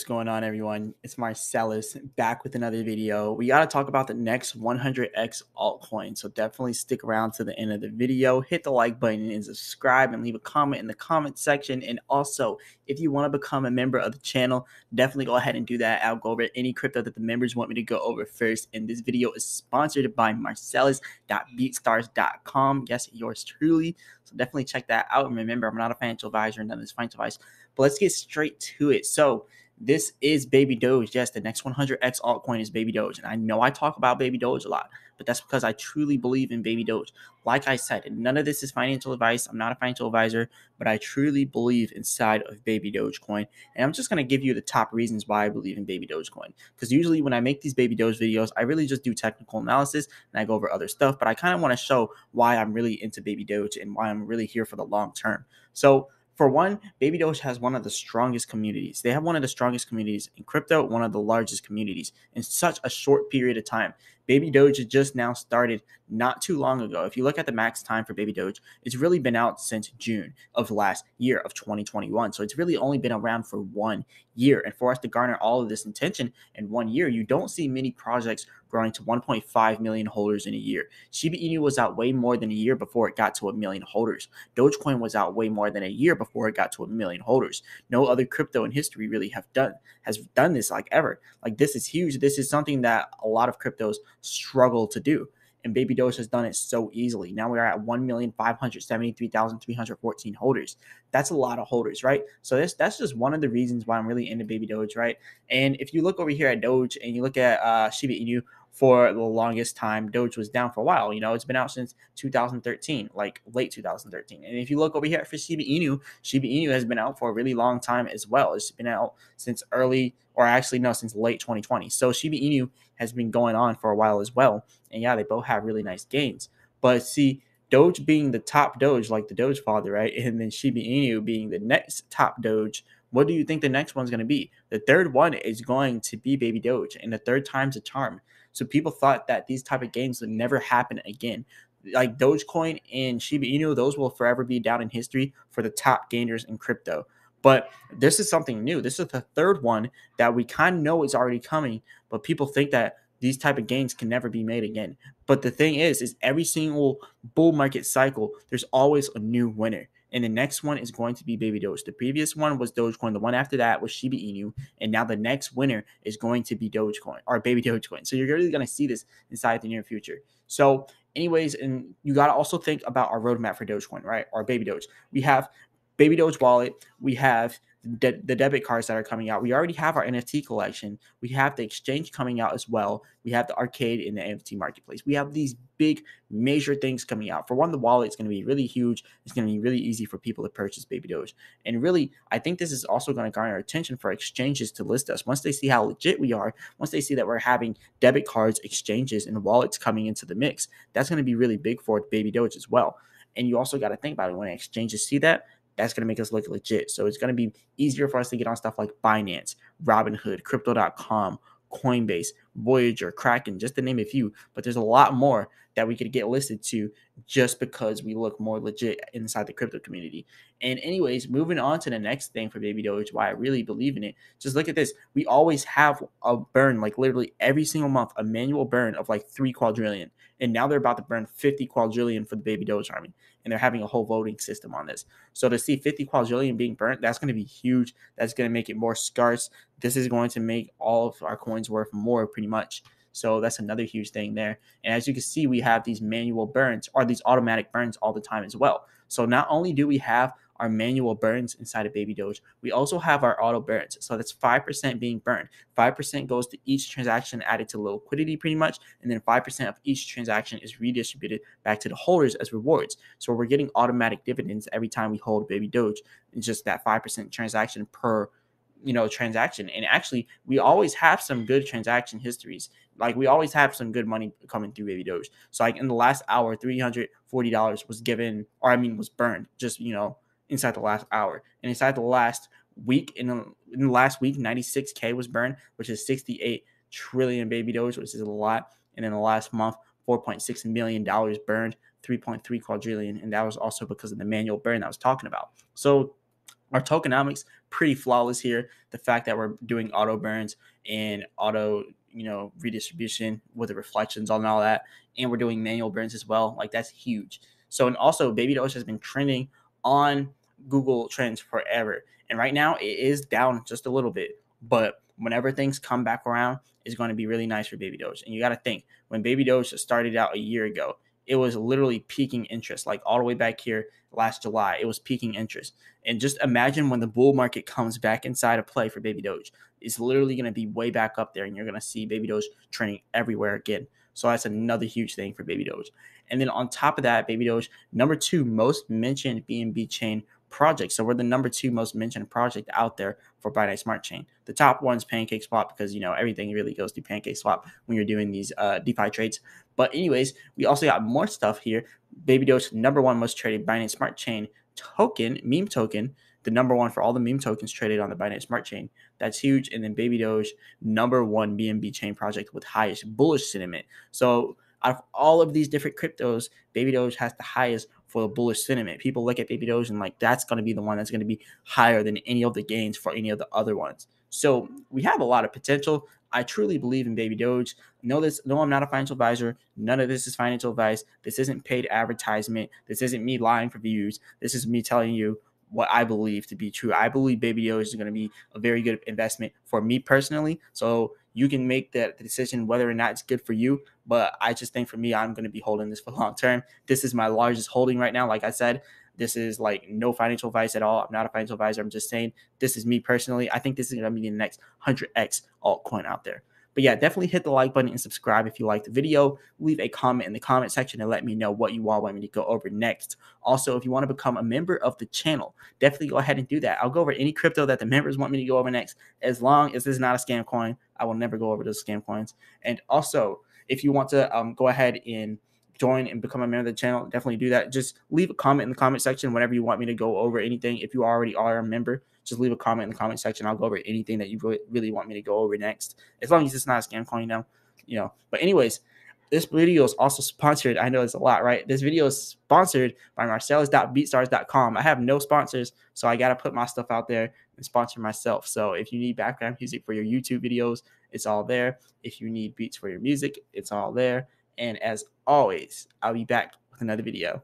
What's going on, everyone? It's Marsellis back with another video. We got to talk about the next 100x altcoin, so definitely stick around to the end of the video. Hit the like button and subscribe and leave a comment in the comment section. And also, if you want to become a member of the channel, definitely go ahead and do that. I'll go over any crypto that the members want me to go over first. And this video is sponsored by Marsellis.beatstars.com. Yes, yours truly. So definitely check that out. And remember, I'm not a financial advisor none of this financial advice. But let's get straight to it. So, this is Baby Doge. Yes, the next 100x altcoin is Baby Doge. And I know I talk about Baby Doge a lot, but that's because I truly believe in Baby Doge. Like I said, none of this is financial advice. I'm not a financial advisor, but I truly believe inside of Baby Dogecoin. And I'm just going to give you the top reasons why I believe in Baby Dogecoin. Because usually when I make these Baby Doge videos, I really just do technical analysis and I go over other stuff, but I kind of want to show why I'm really into Baby Doge and why I'm really here for the long term. So, for one, Baby Doge has one of the strongest communities. They have one of the strongest communities in crypto, one of the largest communities in such a short period of time. Baby Doge just now started not too long ago. If you look at the max time for Baby Doge, it's really been out since June of last year of 2021. So it's really only been around for one year. And for us to garner all of this intention in one year, you don't see many projects growing to 1.5 million holders in a year. Shiba Inu was out way more than a year before it got to a million holders. Dogecoin was out way more than a year before it got to a million holders. No other crypto in history really have done has done this like ever. Like this is huge. This is something that a lot of cryptos struggle to do. And Baby Doge has done it so easily. Now we are at 1,573,314 holders. That's a lot of holders, right? So this that's just one of the reasons why I'm really into Baby Doge, right? And if you look over here at Doge and you look at uh, Shiba Inu, for the longest time. Doge was down for a while. You know, it's been out since 2013, like late 2013. And if you look over here for Shiba Inu, Shiba Inu has been out for a really long time as well. It's been out since early, or actually no, since late 2020. So Shiba Inu has been going on for a while as well. And yeah, they both have really nice gains. But see, Doge being the top Doge, like the Doge father, right? And then Shiba Inu being the next top Doge. What do you think the next one's going to be? The third one is going to be Baby Doge, and the third time's a charm. So people thought that these type of games would never happen again. Like Dogecoin and Shiba Inu, those will forever be down in history for the top gainers in crypto. But this is something new. This is the third one that we kind of know is already coming, but people think that these type of gains can never be made again. But the thing is, is every single bull market cycle, there's always a new winner and the next one is going to be Baby Doge. The previous one was Dogecoin. The one after that was Shiba Inu, and now the next winner is going to be Dogecoin or Baby Dogecoin. So you're really going to see this inside the near future. So, anyways, and you got to also think about our roadmap for Dogecoin, right? Or Baby Doge. We have Baby Doge wallet. We have de- the debit cards that are coming out. We already have our NFT collection. We have the exchange coming out as well. We have the arcade in the NFT marketplace. We have these big major things coming out. For one, the wallet is going to be really huge. It's going to be really easy for people to purchase Baby Doge. And really, I think this is also going to garner attention for exchanges to list us. Once they see how legit we are, once they see that we're having debit cards, exchanges, and wallets coming into the mix, that's going to be really big for Baby Doge as well. And you also got to think about it when exchanges see that, that's going to make us look legit. So it's going to be easier for us to get on stuff like Binance, Robinhood, Crypto.com, Coinbase, Voyager, Kraken, just to name a few. But there's a lot more that we could get listed to just because we look more legit inside the crypto community. And anyways, moving on to the next thing for Baby Doge, why I really believe in it. Just look at this. We always have a burn, like literally every single month, a manual burn of like three quadrillion. And now they're about to burn 50 quadrillion for the Baby Doge army. And they're having a whole voting system on this. So to see 50 quadrillion being burnt, that's going to be huge. That's going to make it more scarce. This is going to make all of our coins worth more pretty much. So that's another huge thing there. And as you can see, we have these manual burns or these automatic burns all the time as well. So not only do we have our manual burns inside of Baby Doge, we also have our auto burns. So that's 5% being burned. 5% goes to each transaction added to liquidity pretty much. And then 5% of each transaction is redistributed back to the holders as rewards. So we're getting automatic dividends every time we hold Baby Doge. It's just that 5% transaction per you know transaction and actually we always have some good transaction histories like we always have some good money coming through baby doge so like in the last hour $340 was given or i mean was burned just you know inside the last hour and inside the last week in the, in the last week 96k was burned which is 68 trillion baby doge which is a lot and in the last month 4.6 million dollars burned 3.3 quadrillion and that was also because of the manual burn I was talking about so our tokenomics pretty flawless here. The fact that we're doing auto burns and auto, you know, redistribution with the reflections on all that, and we're doing manual burns as well. Like that's huge. So and also Baby Doge has been trending on Google Trends forever, and right now it is down just a little bit, but whenever things come back around, it's going to be really nice for Baby Doge. And you got to think when Baby Doge started out a year ago, it was literally peaking interest, like all the way back here last July. It was peaking interest. And just imagine when the bull market comes back inside of play for Baby Doge. It's literally going to be way back up there, and you're going to see Baby Doge trending everywhere again. So that's another huge thing for Baby Doge. And then on top of that, Baby Doge, number two most mentioned BNB chain project. So we're the number two most mentioned project out there for Binance Smart Chain. The top one's Pancake Swap because you know everything really goes through Pancake Swap when you're doing these uh, DeFi trades. But anyways, we also got more stuff here. Baby Doge, number one most traded Binance Smart Chain token, meme token, the number one for all the meme tokens traded on the Binance Smart Chain. That's huge. And then Baby Doge, number one BNB chain project with highest bullish sentiment. So out of all of these different cryptos, Baby Doge has the highest for the bullish sentiment. People look at Baby Doge and like that's going to be the one that's going to be higher than any of the gains for any of the other ones. So we have a lot of potential. I truly believe in Baby Doge. No, this no, I'm not a financial advisor. None of this is financial advice. This isn't paid advertisement. This isn't me lying for views. This is me telling you what I believe to be true. I believe Baby Doge is going to be a very good investment for me personally. So you can make that decision whether or not it's good for you. But I just think for me, I'm going to be holding this for long term. This is my largest holding right now. Like I said, this is like no financial advice at all. I'm not a financial advisor. I'm just saying this is me personally. I think this is going to be the next 100x altcoin out there. But yeah, definitely hit the like button and subscribe if you liked the video. Leave a comment in the comment section and let me know what you all want me to go over next. Also, if you want to become a member of the channel, definitely go ahead and do that. I'll go over any crypto that the members want me to go over next. As long as this is not a scam coin, I will never go over those scam coins. And also, if you want to um, go ahead and join and become a member of the channel, definitely do that. Just leave a comment in the comment section whenever you want me to go over anything. If you already are a member, just leave a comment in the comment section. I'll go over anything that you really want me to go over next, as long as it's not a scam coin, you know. You know. But anyways, this video is also sponsored. I know it's a lot, right? This video is sponsored by Marsellis.beatstars.com. I have no sponsors, so I gotta put my stuff out there and sponsor myself. So if you need background music for your YouTube videos, it's all there. If you need beats for your music, it's all there. And as always, I'll be back with another video.